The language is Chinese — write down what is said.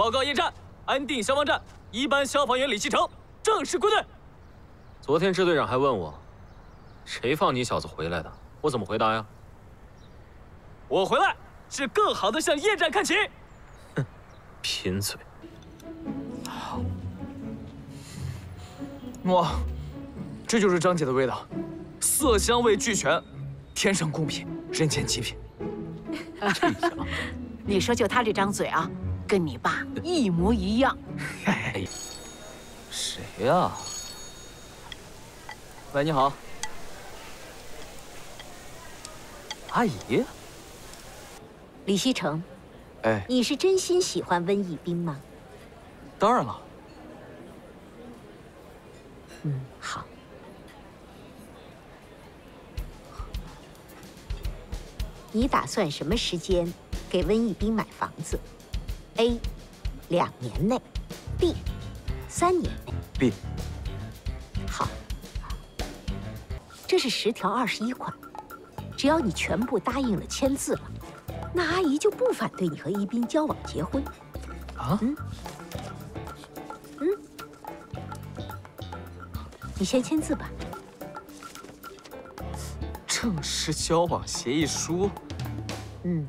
报告夜战，安定消防站一班消防员李继承正式归队。昨天支队长还问我，谁放你小子回来的？我怎么回答呀？我回来是更好的向夜战看齐。哼，贫嘴。哇，这就是张姐的味道，色香味俱全，天上贡品，人间极品。这下，你说就他这张嘴啊，跟你爸一模一样。谁呀？喂，你好，阿姨。李西城，哎，你是真心喜欢温义斌吗？当然了。嗯，好。你打算什么时间给温义斌买房子？A，两年内；B，三年内。B。好。这是十条二十一款，只要你全部答应了、签字了，那阿姨就不反对你和一斌交往、结婚。啊？嗯。嗯。你先签字吧。正式交往协议书。嗯，